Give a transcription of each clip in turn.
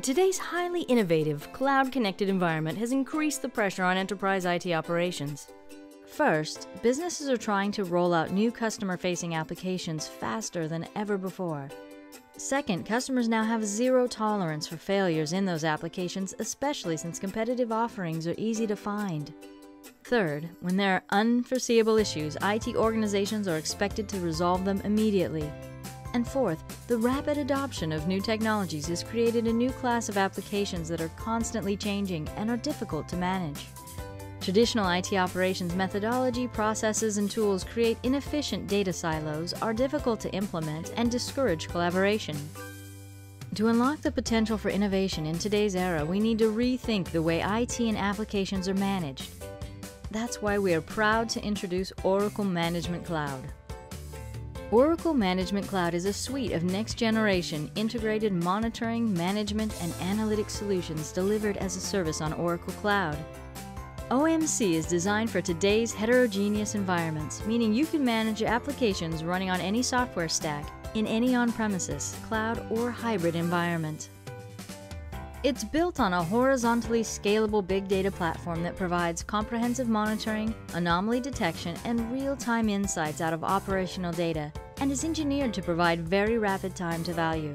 Today's highly innovative, cloud connected environment has increased the pressure on enterprise IT operations. First, businesses are trying to roll out new customer facing applications faster than ever before. Second, customers now have zero tolerance for failures in those applications, especially since competitive offerings are easy to find. Third, when there are unforeseeable issues, IT organizations are expected to resolve them immediately. And fourth, the rapid adoption of new technologies has created a new class of applications that are constantly changing and are difficult to manage. Traditional IT operations methodology, processes, and tools create inefficient data silos, are difficult to implement, and discourage collaboration. To unlock the potential for innovation in today's era, we need to rethink the way IT and applications are managed. That's why we are proud to introduce Oracle Management Cloud. Oracle Management Cloud is a suite of next generation integrated monitoring, management, and analytic solutions delivered as a service on Oracle Cloud. OMC is designed for today's heterogeneous environments, meaning you can manage applications running on any software stack, in any on premises, cloud, or hybrid environment. It's built on a horizontally scalable big data platform that provides comprehensive monitoring, anomaly detection, and real time insights out of operational data, and is engineered to provide very rapid time to value.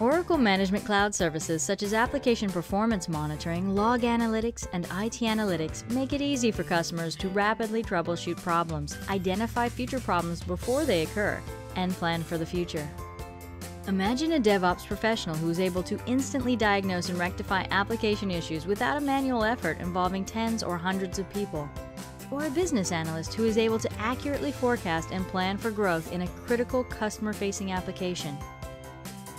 Oracle Management Cloud services such as application performance monitoring, log analytics, and IT analytics make it easy for customers to rapidly troubleshoot problems, identify future problems before they occur, and plan for the future. Imagine a DevOps professional who is able to instantly diagnose and rectify application issues without a manual effort involving tens or hundreds of people. Or a business analyst who is able to accurately forecast and plan for growth in a critical customer facing application.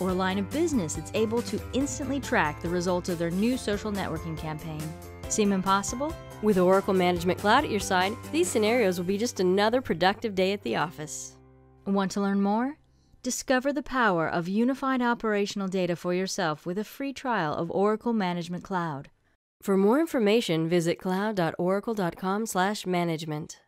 Or a line of business that's able to instantly track the results of their new social networking campaign. Seem impossible? With Oracle Management Cloud at your side, these scenarios will be just another productive day at the office. Want to learn more? Discover the power of unified operational data for yourself with a free trial of Oracle Management Cloud. For more information, visit cloud.oracle.com/management.